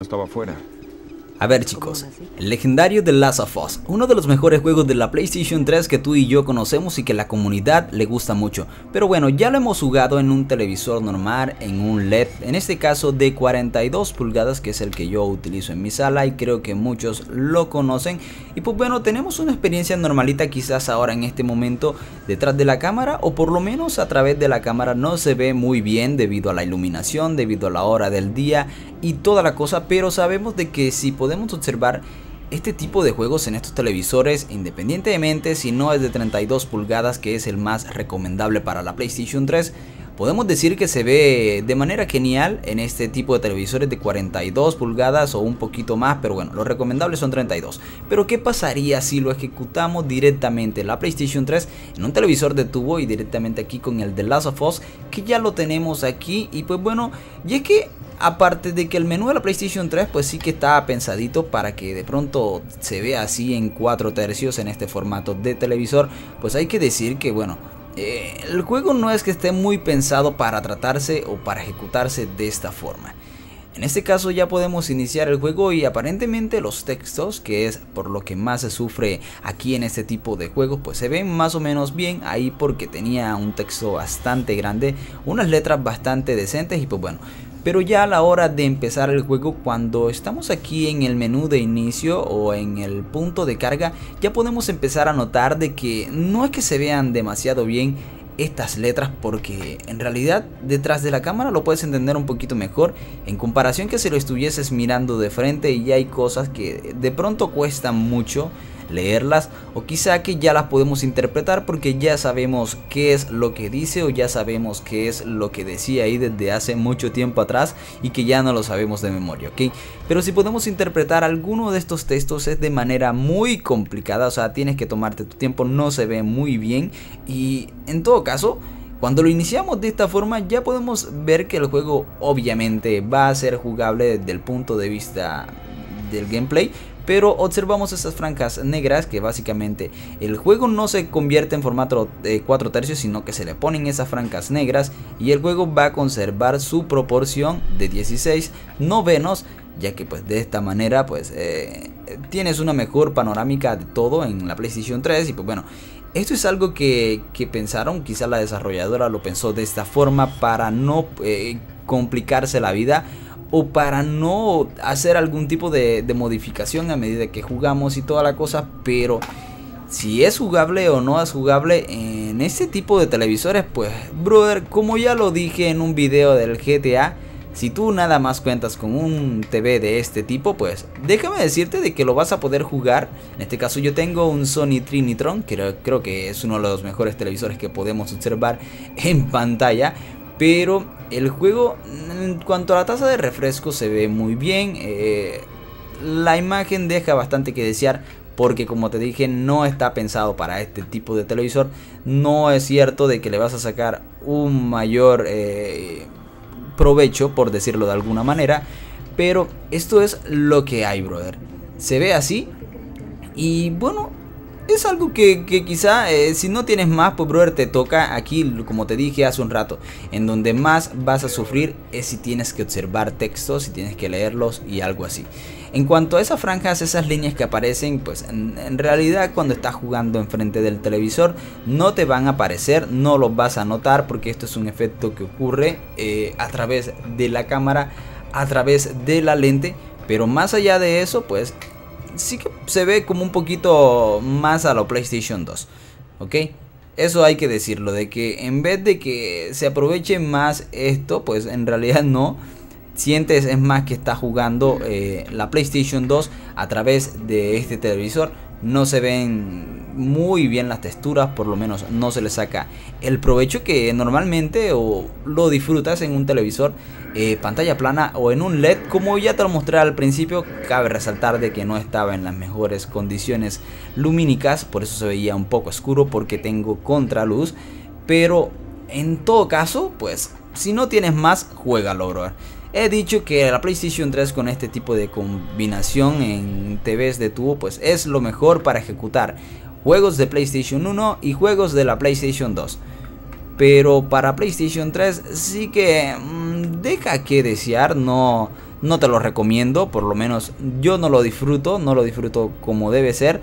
estaba afuera. A ver chicos, el legendario The Last of Us, uno de los mejores juegos de la PlayStation 3 que tú y yo conocemos y que la comunidad le gusta mucho. Pero bueno, ya lo hemos jugado en un televisor normal, en un LED, en este caso de 42 pulgadas que es el que yo utilizo en mi sala y creo que muchos lo conocen. Y pues bueno, tenemos una experiencia normalita quizás ahora en este momento detrás de la cámara o por lo menos a través de la cámara no se ve muy bien debido a la iluminación, debido a la hora del día y toda la cosa, pero sabemos de que si podemos observar este tipo de juegos en estos televisores, independientemente si no es de 32 pulgadas, que es el más recomendable para la PlayStation 3, podemos decir que se ve de manera genial en este tipo de televisores de 42 pulgadas o un poquito más, pero bueno, los recomendables son 32. Pero ¿qué pasaría si lo ejecutamos directamente la PlayStation 3 en un televisor de tubo y directamente aquí con el The Last of Us, que ya lo tenemos aquí y pues bueno, y es que Aparte de que el menú de la PlayStation 3 pues sí que está pensadito para que de pronto se vea así en 4 tercios en este formato de televisor, pues hay que decir que bueno, eh, el juego no es que esté muy pensado para tratarse o para ejecutarse de esta forma. En este caso ya podemos iniciar el juego y aparentemente los textos, que es por lo que más se sufre aquí en este tipo de juegos, pues se ven más o menos bien ahí porque tenía un texto bastante grande, unas letras bastante decentes y pues bueno, pero ya a la hora de empezar el juego cuando estamos aquí en el menú de inicio o en el punto de carga ya podemos empezar a notar de que no es que se vean demasiado bien estas letras porque en realidad detrás de la cámara lo puedes entender un poquito mejor. En comparación que si lo estuvieses mirando de frente y hay cosas que de pronto cuestan mucho leerlas o quizá que ya las podemos interpretar porque ya sabemos qué es lo que dice o ya sabemos qué es lo que decía ahí desde hace mucho tiempo atrás y que ya no lo sabemos de memoria, ¿ok? Pero si podemos interpretar alguno de estos textos es de manera muy complicada, o sea, tienes que tomarte tu tiempo, no se ve muy bien y en todo caso... Cuando lo iniciamos de esta forma ya podemos ver que el juego obviamente va a ser jugable desde el punto de vista del gameplay pero observamos esas franjas negras que básicamente el juego no se convierte en formato de 4 tercios sino que se le ponen esas franjas negras y el juego va a conservar su proporción de 16 novenos ya que pues de esta manera pues eh, tienes una mejor panorámica de todo en la PlayStation 3 y pues bueno esto es algo que, pensaron, quizá la desarrolladora lo pensó de esta forma para no eh, complicarse la vida o para no hacer algún tipo de, modificación a medida que jugamos y toda la cosa, pero si es jugable o no es jugable en este tipo de televisores, pues brother, como ya lo dije en un video del GTA, si tú nada más cuentas con un TV de este tipo, pues déjame decirte de que lo vas a poder jugar. En este caso yo tengo un Sony Trinitron, que creo que es uno de los mejores televisores que podemos observar en pantalla. Pero el juego, en cuanto a la tasa de refresco, se ve muy bien. Eh, la imagen deja bastante que desear porque como te dije no está pensado para este tipo de televisor. No es cierto de que le vas a sacar un mayor eh, provecho, por decirlo de alguna manera. Pero esto es lo que hay, brother. Se ve así. Y bueno, es algo que, quizá eh, si no tienes más, pues brother, te toca aquí, como te dije hace un rato, en donde más vas a sufrir es si tienes que observar textos, si tienes que leerlos y algo así. En cuanto a esas franjas, esas líneas que aparecen, pues en, realidad cuando estás jugando enfrente del televisor no te van a aparecer, no los vas a notar porque esto es un efecto que ocurre eh, a través de la cámara, a través de la lente, pero más allá de eso, pues sí que se ve como un poquito más a la PlayStation 2. ¿Ok? Eso hay que decirlo, de que en vez de que se aproveche más esto, pues en realidad no. Sientes es más que está jugando eh, la PlayStation 2 a través de este televisor. No se ven muy bien las texturas, por lo menos no se le saca el provecho que normalmente o lo disfrutas en un televisor eh, pantalla plana o en un LED como ya te lo mostré al principio cabe resaltar de que no estaba en las mejores condiciones lumínicas por eso se veía un poco oscuro porque tengo contraluz pero en todo caso pues si no tienes más juégalo bro He dicho que la PlayStation 3 con este tipo de combinación en TVs de tubo pues es lo mejor para ejecutar juegos de PlayStation 1 y juegos de la PlayStation 2. Pero para PlayStation 3 sí que mm, deja que desear, no, no te lo recomiendo, por lo menos yo no lo disfruto, no lo disfruto como debe ser.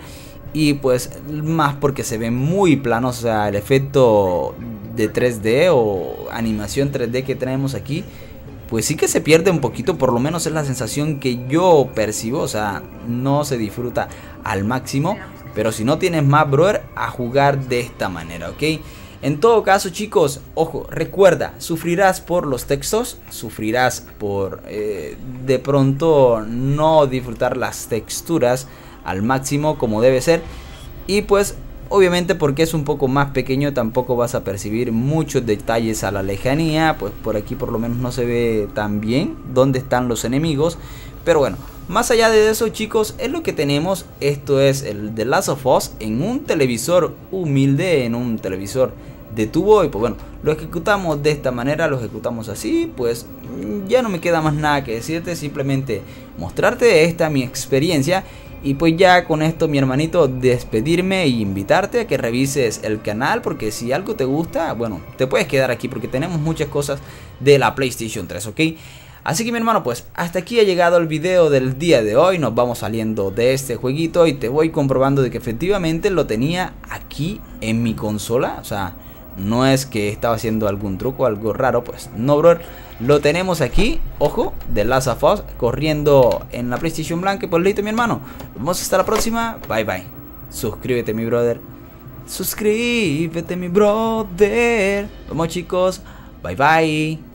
Y pues más porque se ve muy plano, o sea, el efecto de 3D o animación 3D que tenemos aquí, pues sí que se pierde un poquito, por lo menos es la sensación que yo percibo, o sea, no se disfruta al máximo. Pero si no tienes más, brother, a jugar de esta manera, ¿ok? En todo caso, chicos, ojo, recuerda, sufrirás por los textos, sufrirás por eh, de pronto no disfrutar las texturas al máximo como debe ser. Y pues, obviamente porque es un poco más pequeño, tampoco vas a percibir muchos detalles a la lejanía. Pues por aquí por lo menos no se ve tan bien dónde están los enemigos. Pero bueno, más allá de eso chicos, es lo que tenemos. Esto es el The Last of Us en un televisor humilde, en un televisor de tubo. Y pues bueno, lo ejecutamos de esta manera, lo ejecutamos así. Pues ya no me queda más nada que decirte, simplemente mostrarte esta mi experiencia. Y pues ya con esto mi hermanito despedirme e invitarte a que revises el canal porque si algo te gusta, bueno, te puedes quedar aquí porque tenemos muchas cosas de la PlayStation 3, ¿ok? Así que mi hermano, pues hasta aquí ha llegado el video del día de hoy. Nos vamos saliendo de este jueguito y te voy comprobando de que efectivamente lo tenía aquí en mi consola. O sea, no es que estaba haciendo algún truco, algo raro, pues no, bro. Lo tenemos aquí, ojo, de Last of corriendo en la PlayStation Blanca. Pues listo, mi hermano. Vamos hasta la próxima. Bye, bye. Suscríbete, mi brother. Suscríbete, mi brother. Vamos, chicos. Bye, bye.